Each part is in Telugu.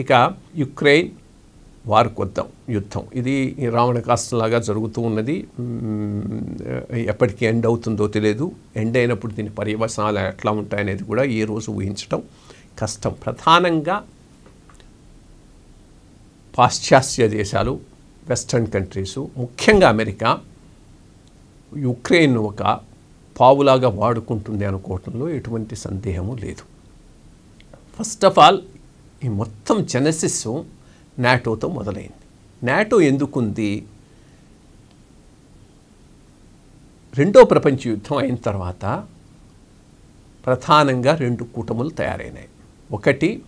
ఇక యుక్రెయిన్ వారు వద్దాం యుద్ధం. ఇది రావణ కాస్తంలాగా జరుగుతూ ఉన్నది. ఎప్పటికీ ఎప్పటికి ఎండ్ అవుతుందో తెలియదు ఎండ్ అయినప్పుడు దీని పర్యవసనాలు ఎట్లా ఉంటాయనేది కూడా ఈ రోజు ఊహించడం కష్టం. ప్రధానంగా పాశ్చాత్య దేశాలు వెస్టర్న్ కంట్రీసు ముఖ్యంగా అమెరికా యుక్రెయిన్ ఒక పావులాగా వాడుకుంటుంది అనుకోవటంలో ఎటువంటి సందేహము లేదు. ఫస్ట్ ఆఫ్ ఆల్ ఈ మొత్తం జెనసిస్ నాటోతో మొదలైంది. నాటో ఎందుకుంది? రెండో ప్రపంచ యుద్ధం అయిన తర్వాత ప్రధానంగా రెండు కూటములు తయారైనాయి. ఒకటి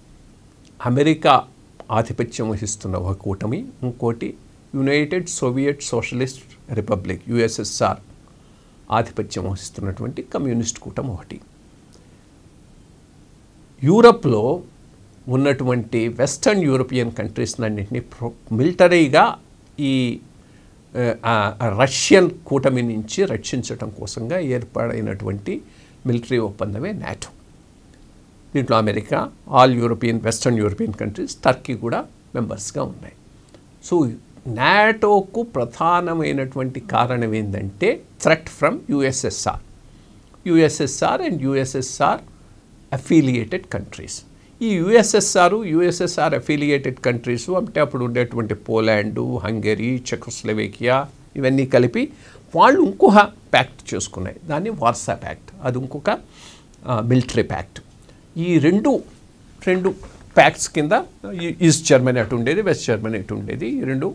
అమెరికా ఆధిపత్యం వహిస్తున్న ఒక కూటమి ఇంకోటి United Soviet Socialist Republic USSR ఆధిపత్యం వహిస్తున్నటువంటి కమ్యూనిస్ట్ కూటమి ఒకటి. యూరప్లో ఉన్నటువంటి వెస్టర్న్ యూరోపియన్ కంట్రీస్ అన్నింటినీ ప్రో మిలిటరీగా ఈ రష్యన్ కూటమి నుంచి రక్షించడం కోసంగా ఏర్పాడైనటువంటి మిలిటరీ ఒప్పందమే నాటో. దీంట్లో America all European western European countries Turkey కూడా మెంబర్స్గా ఉన్నాయి. సో నాటోకు ప్రధానమైనటువంటి కారణం ఏంటంటే threat from USSR USSR and USSR affiliated countries. ఈ యుఎస్ఎస్ఆర్ యుఎస్ఎస్ఆర్ అఫిలియేటెడ్ కంట్రీస్ అంటే అప్పుడు ఉండేటువంటి పోలాండు హంగరీ చెకోస్లవేకియా ఇవన్నీ కలిపి వాళ్ళు ఇంకొక ప్యాక్ట్ చేసుకున్నాయి. దాన్ని వార్సా ప్యాక్ట్ అది ఇంకొక మిలిటరీ ప్యాక్ట్. ఈ రెండు రెండు ప్యాక్ట్స్ కింద ఈ- ఈస్ట్ జర్మనీ అటు ఉండేది వెస్ట్ జర్మనీ అటు ఉండేది. ఈ రెండు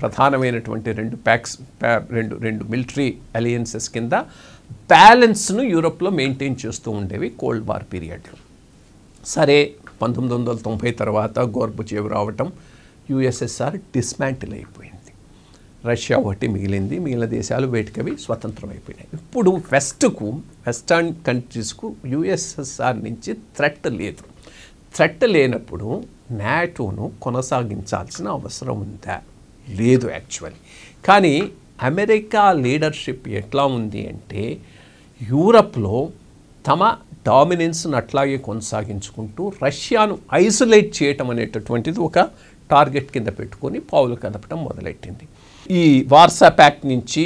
ప్రధానమైనటువంటి రెండు ప్యాక్స్ రెండు రెండు మిలిటరీ అలయన్సెస్ కింద బ్యాలెన్స్ను యూరోప్లో మెయింటైన్ చేస్తూ ఉండేవి కోల్డ్ వార్ పీరియడ్లో. సరే పంతొమ్మిది వందల తొంభై తర్వాత గోర్బుచేవ్ రావటం యుఎస్ఎస్ఆర్ డిస్మాంటిల్ అయిపోయింది రష్యా ఒకటి మిగిలింది మిగిలిన దేశాలు వేటికవి స్వతంత్రం అయిపోయినాయి ఇప్పుడు వెస్ట్కు వెస్టర్న్ కంట్రీస్కు యుఎస్ఎస్ఆర్ నుంచి థ్రెట్ లేదు. థ్రెట్ లేనప్పుడు నాటోను కొనసాగించాల్సిన అవసరం ఉందా? లేదు యాక్చువల్లీ. కానీ అమెరికా లీడర్షిప్ ఎట్లా ఉంది అంటే యూరప్లో తమ డామినెన్స్ను అట్లాగే కొనసాగించుకుంటూ రష్యాను ఐసోలేట్ చేయటం అనేటటువంటిది ఒక టార్గెట్ కింద పెట్టుకొని పావులు కదపటం మొదలెట్టింది. ఈ వార్సా ప్యాక్ట్ నుంచి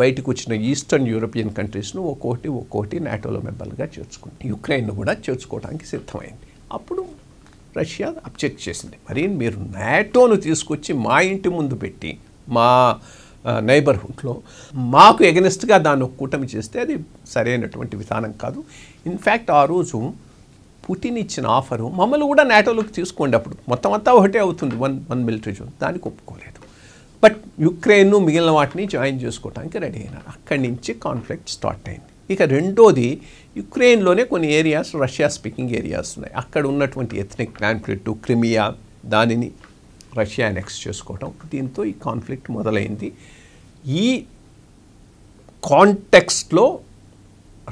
బయటకు వచ్చిన ఈస్టర్న్ యూరోపియన్ కంట్రీస్ను ఒక్కోటి ఒక్కోటి నాటోలో మెంబర్లుగా చేర్చుకుంది. యుక్రెయిన్ను కూడా చేర్చుకోవడానికి సిద్ధమైంది. అప్పుడు రష్యా అబ్జెక్ట్ చేసింది. మరి మీరు నాటోను తీసుకొచ్చి మా ఇంటి ముందు పెట్టి మా నైబర్హుడ్లో మాకు ఎగనెస్ట్గా దాన్ని ఒక కూటమి చేస్తే అది సరైనటువంటి విధానం కాదు. ఇన్ఫ్యాక్ట్ ఆ రోజు పుటిన్ ఇచ్చిన ఆఫరు మమ్మల్ని కూడా నాటోలోకి తీసుకోండి అప్పుడు. మొత్తం అంతా ఒకటే అవుతుంది. వన్ వన్ మిలిటరీ జోన్ దానికి ఒప్పుకోలేదు. బట్ యుక్రెయిన్ మిగిలిన వాటిని జాయిన్ చేసుకోవడానికి రెడీ అయినారు. అక్కడి నుంచి కాన్ఫ్లిక్ట్ స్టార్ట్ అయింది. ఇక రెండోది యుక్రెయిన్లోనే కొన్ని ఏరియాస్ రష్యా స్పీకింగ్ ఏరియాస్ ఉన్నాయి. అక్కడ ఉన్నటువంటి ఎథనిక్ కాన్ఫ్లిక్ట్ క్రిమియా దానిని రష్యా అనెక్స్ చేసుకోవటం. దీంతో ఈ కాన్ఫ్లిక్ట్ మొదలైంది. ఈ కాంటెక్స్ట్లో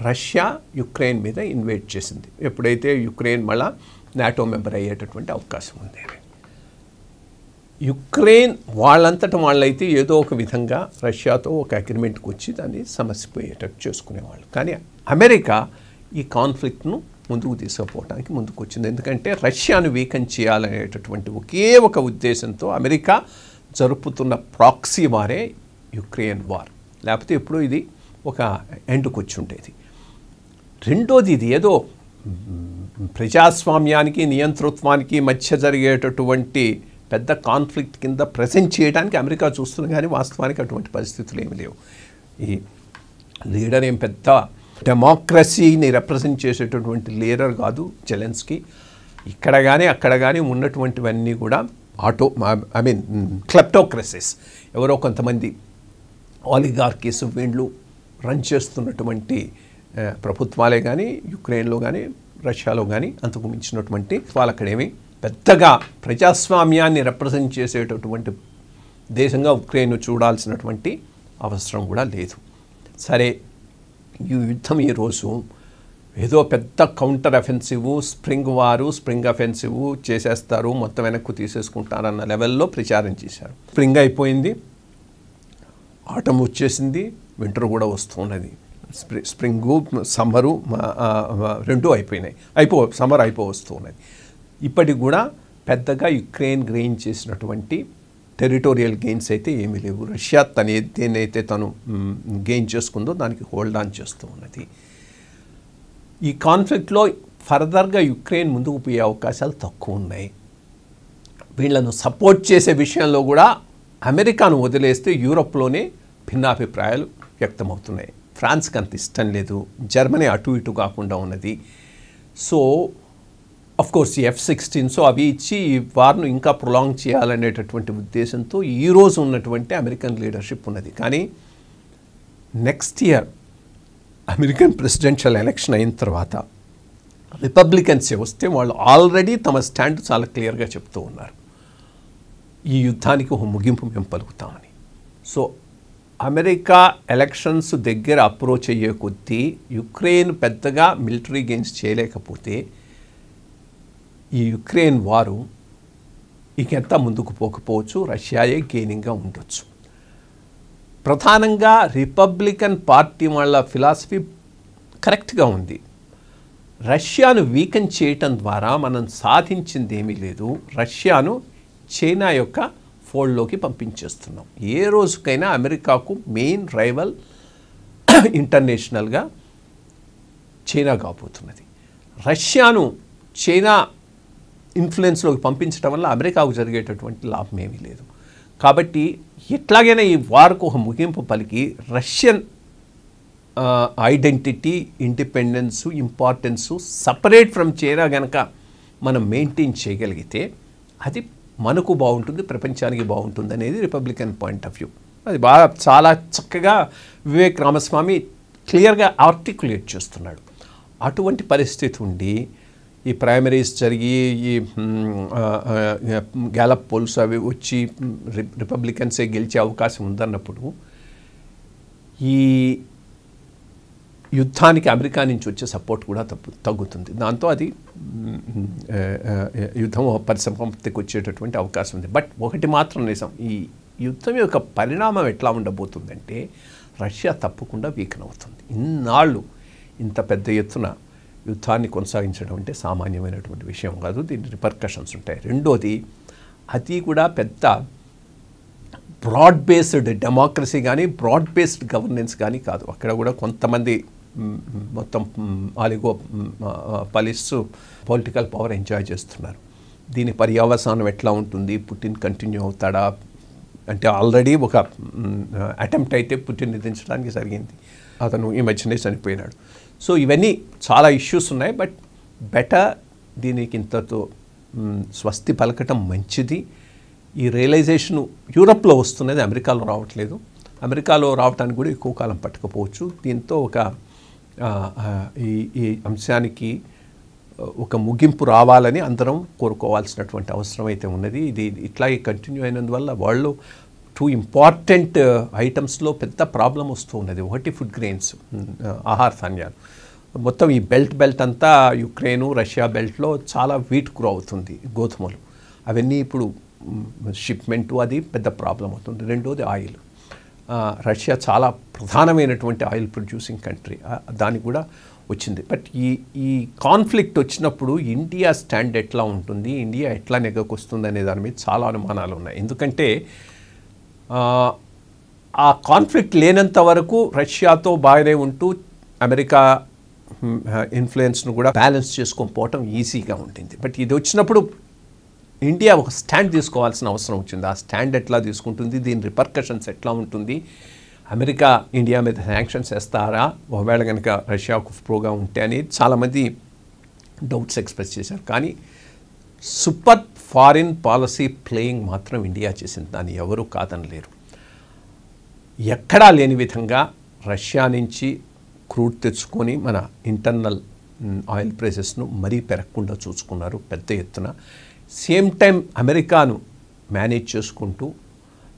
రష్యా యుక్రెయిన్ మీద ఇన్వైట్ చేసింది. ఎప్పుడైతే యుక్రెయిన్ మళ్ళా నాటో మెంబర్ అయ్యేటటువంటి అవకాశం ఉంది. యుక్రెయిన్ వాళ్ళంతట వాళ్ళైతే ఏదో ఒక విధంగా రష్యాతో ఒక అగ్రిమెంట్కి వచ్చి దాన్ని సమస్యపోయేటట్టు చేసుకునేవాళ్ళు. కానీ అమెరికా ఈ కాన్ఫ్లిక్ట్ను ముందుకు తీసుకుపోవడానికి ముందుకు వచ్చింది ఎందుకంటే రష్యాను వీకన్ చేయాలనేటటువంటి ఒకే ఒక ఉద్దేశంతో అమెరికా జరుపుతున్న ప్రాక్సీ వారే యుక్రెయిన్ వార్. లేకపోతే ఎప్పుడూ ఇది ఒక ఎండుకు వచ్చి ఉండేది రెండోది ఇది ఏదో ప్రజాస్వామ్యానికి నియంతృత్వానికి మధ్య జరిగేటటువంటి పెద్ద కాన్ఫ్లిక్ట్ కింద ప్రజెంట్ చేయడానికి అమెరికా చూస్తుంది కానీ వాస్తవానికి అటువంటి పరిస్థితులు ఏమి లేవు. ఈ లీడర్ ఏం పెద్ద డెమోక్రసీని రిప్రజెంట్ చేసేటటువంటి లీడర్ కాదు జెలెన్స్కి ఇక్కడ కానీ అక్కడ కానీ ఉన్నటువంటివన్నీ కూడా ఆటో ఐ మీన్ క్లెప్టోక్రసీస్ ఎవరో కొంతమంది ఆలిగార్కీస్ వీళ్ళు రన్ చేస్తున్నటువంటి uh, ప్రభుత్వాలే కానీ యుక్రెయిన్లో కానీ రష్యాలో కానీ అంతకు మించినటువంటి వాళ్ళు అక్కడేమి పెద్దగా ప్రజాస్వామ్యాన్ని రిప్రజెంట్ చేసేటటువంటి దేశంగా ఉక్రెయిన్ చూడాల్సినటువంటి అవసరం కూడా లేదు. సరే ఈ యుద్ధం ఈరోజు. ఏదో పెద్ద కౌంటర్ అఫెన్సివ్ స్ప్రింగ్ వారు స్ప్రింగ్ అఫెన్సివ్ చేసేస్తారు మొత్తం వెనక్కు తీసేసుకుంటారన్న లెవెల్లో ప్రచారం చేశారు. స్ప్రింగ్ అయిపోయింది. ఆటం వచ్చేసింది. వింటర్ కూడా వస్తున్నది. స్ప్రి స్ప్రింగు సమ్మరు రెండు అయిపోయినాయి. అయిపో సమ్మర్ అయిపో వస్తున్నది. ఇప్పటికి కూడా పెద్దగా యుక్రెయిన్ గెయిన్ చేసినటువంటి టెరిటోరియల్ గెయిన్స్ అయితే ఏమీ లేవు. రష్యా తన దేనైతే తను గెయిన్ చేసుకుందో దానికి హోల్డ్ ఆన్ చేస్తూ ఉన్నది. ఈ కాన్ఫ్లిక్ట్లో ఫర్దర్గా యుక్రెయిన్ ముందుకు పోయే అవకాశాలు తక్కువ ఉన్నాయి. వీళ్ళను సపోర్ట్ చేసే విషయంలో కూడా అమెరికాను వదిలేస్తే యూరప్లోనే భిన్నాభిప్రాయాలు వ్యక్తమవుతున్నాయి. ఫ్రాన్స్కి అంత ఇష్టం లేదు. జర్మనీ అటు ఇటు కాకుండా ఉన్నది. So course F sixteen so అవి ఇచ్చి ఈ వార్ను ఇంకా ప్రొలాంగ్ చేయాలనేటటువంటి ఉద్దేశంతో ఈరోజు ఉన్నటువంటి అమెరికన్ లీడర్షిప్ ఉన్నది. కానీ next year American presidential election అయిన తర్వాత రిపబ్లికన్సే వస్తే వాళ్ళు ఆల్రెడీ తమ స్టాండ్ చాలా క్లియర్గా చెప్తూ ఉన్నారు. ఈ యుద్ధానికి ఒక ముగింపు మేము పలుకుతామని. సో అమెరికా ఎలక్షన్స్ దగ్గర అప్రోచ్ అయ్యే కొద్దీ యుక్రెయిన్ పెద్దగా మిలిటరీ గెయిన్స్ చేయలేకపోతే ఈ యుక్రెయిన్ వారు ఇకెంత ముందుకు పోకపోవచ్చు రష్యాయే గెయినింగ్గా ఉండొచ్చు. ప్రధానంగా రిపబ్లికన్ పార్టీ వాళ్ళ ఫిలాసఫీ కరెక్ట్గా ఉంది. రష్యాను వీకన్ చేయటం ద్వారా మనం సాధించింది ఏమీ లేదు. రష్యాను చైనా యొక్క ఫోల్డ్లోకి పంపించేస్తున్నాం. ఏ రోజుకైనా అమెరికాకు మెయిన్ రైవల్ ఇంటర్నేషనల్గా చైనా కాబోతున్నది. రష్యాను చైనా ఇన్ఫ్లుయెన్స్లోకి పంపించడం వల్ల అమెరికాకు జరిగేటటువంటి లాభం ఏమీ లేదు. కాబట్టి ఎట్లాగైనా ఈ వార్కు ఒక ముగింపు పలికి Russian identity independence importance separate from China గనక మనం మెయింటైన్ చేయగలిగితే అది మనకు బాగుంటుంది ప్రపంచానికి బాగుంటుంది అనేది రిపబ్లికన్ పాయింట్ ఆఫ్ వ్యూ. అది బాగా చాలా చక్కగా వివేక్ రామస్వామి క్లియర్గా ఆర్టికులేట్ చేస్తున్నాడు. అటువంటి పరిస్థితి ఉండి ఈ ప్రైమరీస్ జరిగి ఈ గ్యాలప్ పోల్స్ అవి వచ్చి రిపబ్లికన్సే గెలిచే అవకాశం ఉందన్నప్పుడు ఈ యుద్ధానికి అమెరికా నుంచి వచ్చే సపోర్ట్ కూడా తప్పు తగ్గుతుంది. దాంతో అది యుద్ధం పరిసమాప్తికి వచ్చేటటువంటి అవకాశం ఉంది. బట్ ఒకటి మాత్రం నిజం ఈ యుద్ధం యొక్క పరిణామం ఎట్లా ఉండబోతుందంటే రష్యా తప్పకుండా వీకన్ అవుతుంది. ఇన్నాళ్ళు ఇంత పెద్ద ఎత్తున యుద్ధాన్ని కొనసాగించడం అంటే సామాన్యమైనటువంటి విషయం కాదు. దీని రిపర్కషన్స్ ఉంటాయి. రెండోది అది కూడా పెద్ద బ్రాడ్ బేస్డ్ డెమోక్రసీ కానీ బ్రాడ్ బేస్డ్ గవర్నెన్స్ కానీ కాదు. అక్కడ కూడా కొంతమంది మొత్తం ఆలిగో పాలిస్తూ పొలిటికల్ పవర్ ఎంజాయ్ చేస్తున్నారు. దీని పర్యవసానం ఎట్లా ఉంటుంది? పుటిన్ కంటిన్యూ అవుతాడా? అంటే ఆల్రెడీ ఒక అటెంప్ట్ అయితే పుటిన్ నిధించడానికి జరిగింది. అతను ఈ మధ్యనే చనిపోయినాడు సో ఇవన్నీ చాలా ఇష్యూస్ ఉన్నాయి బట్ బెటర్ దీనికి ఇంతతో స్వస్తి పలకటం మంచిది. ఈ రియలైజేషన్ యూరప్లో వస్తున్నది అమెరికాలో రావట్లేదు. అమెరికాలో రావడానికి కూడా ఎక్కువ కాలం పట్టకపోవచ్చు. దీంతో ఒక ఈ ఈ అంశానికి ఒక ముగింపు రావాలని అందరం కోరుకోవాల్సినటువంటి అవసరం అయితే ఉన్నది. ఇది ఇట్లాగే కంటిన్యూ అయినందువల్ల వాళ్ళు టూ ఇంపార్టెంట్ ఐటమ్స్లో పెద్ద ప్రాబ్లం వస్తూ ఉన్నది. ఒకటి ఫుడ్ గ్రెయిన్స్ uh, ఆహార ధాన్యాలు. మొత్తం ఈ బెల్ట్ బెల్ట్ అంతా యుక్రెయిన్ రష్యా బెల్ట్లో చాలా వీట్ గ్రో అవుతుంది గోధుమలు. అవన్నీ ఇప్పుడు షిప్మెంటు అది పెద్ద ప్రాబ్లం అవుతుంది. రెండోది ఆయిల్. రష్యా చాలా ప్రధానమైనటువంటి ఆయిల్ ప్రొడ్యూసింగ్ కంట్రీ దానికి కూడా వచ్చింది. బట్ ఈ ఈ కాన్ఫ్లిక్ట్ వచ్చినప్పుడు ఇండియా స్టాండ్ ఎట్లా ఉంటుంది. ఇండియా ఎట్లా నెగ్గకొస్తుంది అనే దాని మీద చాలా అనుమానాలు ఉన్నాయి. ఎందుకంటే ఆ, కాన్ఫ్లిక్ట్ లేనంత వరకు రష్యాతో బాగానే ఉంటూ అమెరికా ఇన్ఫ్లుయెన్స్ను కూడా బ్యాలెన్స్ చేసుకొని పోవటం ఈజీగా ఉంటుంది. బట్ ఇది వచ్చినప్పుడు ఇండియా ఒక స్టాండ్ తీసుకోవాల్సిన అవసరం వచ్చింది. ఆ స్టాండ్ ఎట్లా తీసుకుంటుంది? దీని రిపర్కషన్స్ ఎట్లా ఉంటుంది? అమెరికా ఇండియా మీద శాంక్షన్స్ వేస్తారా? ఒకవేళ కనుక రష్యాకు ప్రోగా ఉంటే అని చాలామంది డౌట్స్ ఎక్స్ప్రెస్ చేశారు. కానీ సూపర్ ఫారిన్ పాలసీ ప్లేయింగ్ మాత్రం ఇండియా చేసింది. దాన్ని ఎవరూ కాదనలేరు. ఎక్కడా లేని విధంగా రష్యా నుంచి క్రూడ్ తెచ్చుకొని మన ఇంటర్నల్ ఆయిల్ ప్రైసెస్ను మరీ పెరగకుండా చూసుకున్నారు పెద్ద ఎత్తున. సేమ్ టైం అమెరికాను మేనేజ్ చేసుకుంటూ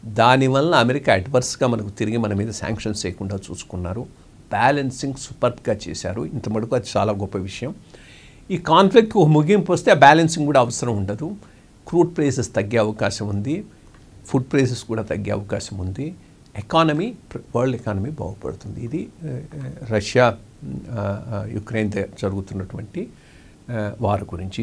దానివల్ల అమెరికా అడ్వర్స్గా మనకు తిరిగి మన మీద శాంక్షన్స్ చేయకుండా చూసుకున్నారు. బ్యాలెన్సింగ్ సూపర్గా చేశారు. ఇంత మటుకు అది చాలా గొప్ప విషయం. ఈ కాన్ఫ్లిక్ట్ ముగింపు వస్తే ఆ బ్యాలెన్సింగ్ కూడా అవసరం ఉండదు. క్రూడ్ ప్రైసెస్ తగ్గే అవకాశం ఉంది ఫుడ్ ప్రైసెస్ కూడా తగ్గే అవకాశం ఉంది. ఎకానమీ వరల్డ్ ఎకానమీ బాగుపడుతుంది. ఇది రష్యా యుక్రెయిన్ జరుగుతున్నటువంటి వారి గురించి.